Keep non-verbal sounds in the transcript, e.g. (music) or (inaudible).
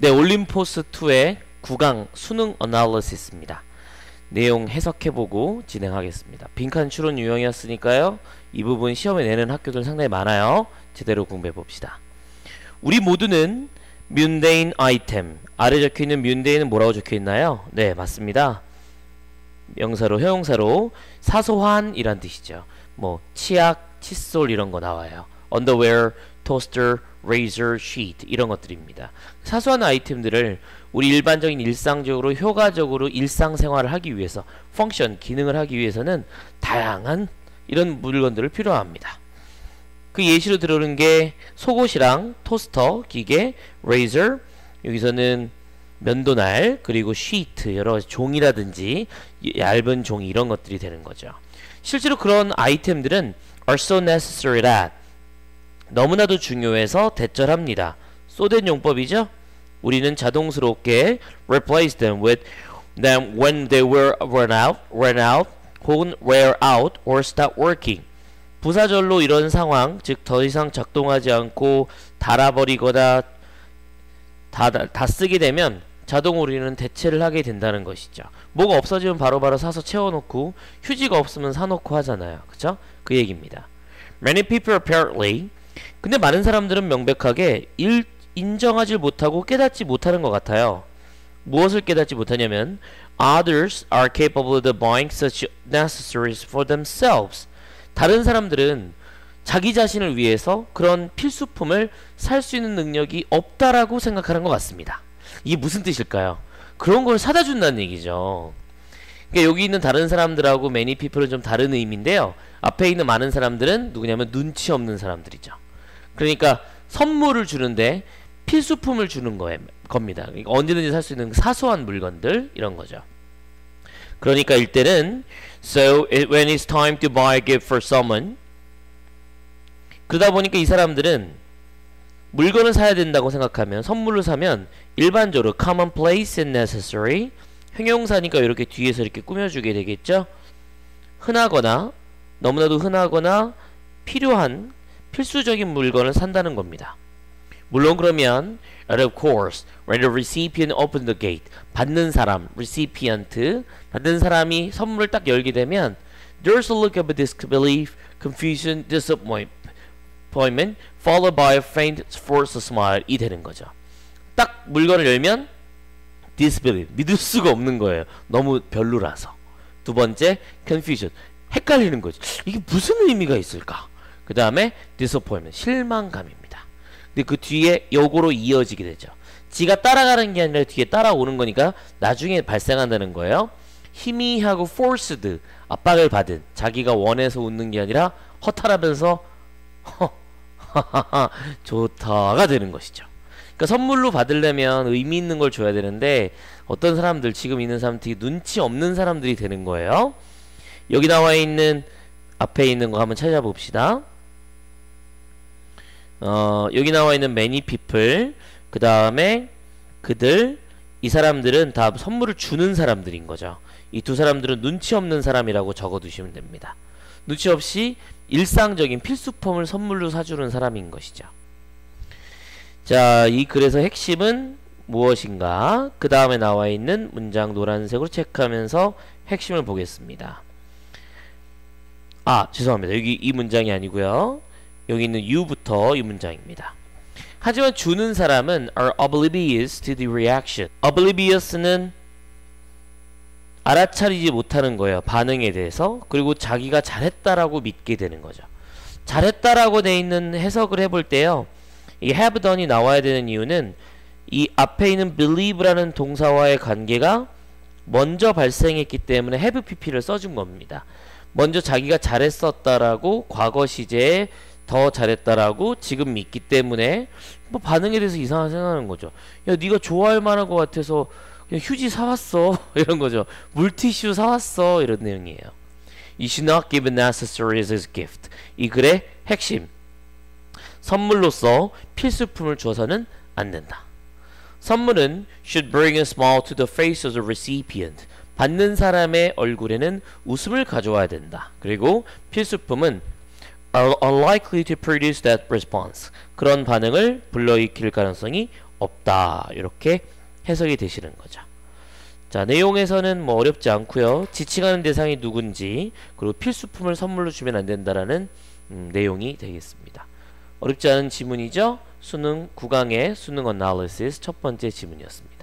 네, 올림포스 2의 9강 수능 어나리시스입니다. 내용 해석해보고 진행하겠습니다. 빈칸 추론 유형이었으니까요. 이 부분 시험에 내는 학교들 상당히 많아요. 제대로 공부해봅시다. 우리 모두는 mundane item 아래 적혀있는 mundane은 뭐라고 적혀있나요? 네 맞습니다. 명사로 형용사로 사소한이란 뜻이죠. 뭐 치약, 칫솔 이런 거 나와요. underwear, toaster, razor, sheet 이런 것들입니다. 사소한 아이템들을 우리 일반적인 일상적으로 효과적으로 일상생활을 하기 위해서 펑션, 기능을 하기 위해서는 다양한 이런 물건들을 필요합니다. 그 예시로 들어오는 게 속옷이랑 토스터, 기계, razor 여기서는 면도날 그리고 시트 여러 종이라든지 얇은 종이 이런 것들이 되는 거죠. 실제로 그런 아이템들은 are so necessary that 너무나도 중요해서 대절합니다. 쏘된 용법이죠. 우리는 자동스럽게 replace them with them when they were run out, run out, 혹은 wear out or stop working. 부사절로 이런 상황, 즉 더 이상 작동하지 않고 닳아버리거나 다, 다 쓰게 되면 자동으로 우리는 대체를 하게 된다는 것이죠. 뭐가 없어지면 바로바로 바로 사서 채워놓고 휴지가 없으면 사놓고 하잖아요. 그쵸? 그 얘기입니다. Many people apparently 근데 많은 사람들은 명백하게 일, 인정하지 못하고 깨닫지 못하는 것 같아요. 무엇을 깨닫지 못하냐면 Others are capable of buying such necessaries for themselves. 다른 사람들은 자기 자신을 위해서 그런 필수품을 살 수 있는 능력이 없다라고 생각하는 것 같습니다. 이게 무슨 뜻일까요? 그런 걸 사다 준다는 얘기죠. 그러니까 여기 있는 다른 사람들하고 many people은 좀 다른 의미인데요. 앞에 있는 많은 사람들은 누구냐면 눈치 없는 사람들이죠. 그러니까 선물을 주는데 필수품을 주는 거에, 겁니다. 그러니까 언제든지 살 수 있는 사소한 물건들 이런 거죠. 그러니까 일때는 so when it's time to buy a gift for someone 그러다 보니까 이 사람들은 물건을 사야 된다고 생각하면 선물을 사면 일반적으로 commonplace and necessary 형용사니까 이렇게 뒤에서 이렇게 꾸며주게 되겠죠. 흔하거나 너무나도 흔하거나 필요한 필수적인 물건을 산다는 겁니다. 물론 그러면 and of course when the recipient opened the gate 받는 사람 recipient 받는 사람이 선물을 딱 열게 되면 there's a look of disbelief, confusion, disappointment followed by a faint forced smile 이 되는 거죠. 딱 물건을 열면 disbelief 믿을 수가 없는 거예요. 너무 별로라서. 두 번째 confusion 헷갈리는 거지. 이게 무슨 의미가 있을까? 그 다음에 disappointment 실망감입니다. 근데 그 뒤에 요거로 이어지게 되죠. 지가 따라가는 게 아니라 뒤에 따라오는 거니까 나중에 발생한다는 거예요. 희미하고 forced 압박을 받은 자기가 원해서 웃는 게 아니라 허탈하면서 좋다가 되는 것이죠. 그러니까 선물로 받으려면 의미 있는 걸 줘야 되는데 어떤 사람들 지금 있는 사람 되게 눈치 없는 사람들이 되는 거예요. 여기 나와 있는 앞에 있는 거 한번 찾아봅시다. 어, 여기 나와 있는 many people 그 다음에 그들 이 사람들은 다 선물을 주는 사람들인 거죠. 이 두 사람들은 눈치 없는 사람이라고 적어두시면 됩니다. 눈치 없이 일상적인 필수품을 선물로 사주는 사람인 것이죠. 자, 이 글에서 핵심은 무엇인가? 그 다음에 나와 있는 문장 노란색으로 체크하면서 핵심을 보겠습니다. 아, 죄송합니다. 여기 이 문장이 아니고요. 여기 있는 you부터 이 문장입니다. 하지만 주는 사람은 are oblivious to the reaction. oblivious는 알아차리지 못하는 거예요. 반응에 대해서. 그리고 자기가 잘했다라고 믿게 되는 거죠. 잘했다라고 돼 있는 해석을 해볼 때요. 이 have done이 나와야 되는 이유는 이 앞에 있는 believe라는 동사와의 관계가 먼저 발생했기 때문에 have pp를 써준 겁니다. 먼저 자기가 잘했었다라고 과거 시제에 더 잘했다라고 지금 믿기 때문에 뭐 반응에 대해서 이상하게 생각하는 거죠. 야, 네가 좋아할 만한 것 같아서 그냥 휴지 사왔어 (laughs) 이런 거죠. 물티슈 사왔어 이런 내용이에요. You should not give necessaries as gift. 이 글의 핵심. 선물로서 필수품을 줘서는 안 된다. 선물은 should bring a smile to the face of the recipient. 받는 사람의 얼굴에는 웃음을 가져와야 된다. 그리고 필수품은 unlikely to produce that response. 그런 반응을 불러일으킬 가능성이 없다. 이렇게 해석이 되시는 거죠. 자, 내용에서는 뭐 어렵지 않고요. 지칭하는 대상이 누군지 그리고 필수품을 선물로 주면 안 된다라는 음, 내용이 되겠습니다. 어렵지 않은 지문이죠? 수능 9강의 수능 어나리시스 첫 번째 지문이었습니다.